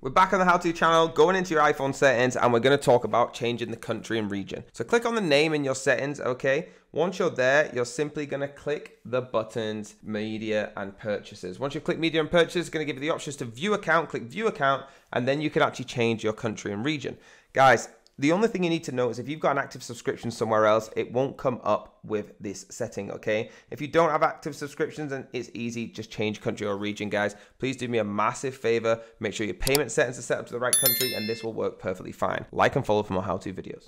We're back on the how to channel, going into your iPhone settings, and we're going to talk about changing the country and region. So click on the name in your settings, okay? Once you're there, you're simply going to click the buttons media and purchases. Once you click media and purchases, it's going to give you the options to view account, click view account, and then you can actually change your country and region. Guys, the only thing you need to know is if you've got an active subscription somewhere else, it won't come up with this setting, okay? If you don't have active subscriptions, then it's easy, just change country or region, guys. Please do me a massive favor, make sure your payment settings are set up to the right country, and this will work perfectly fine. Like and follow for more how-to videos.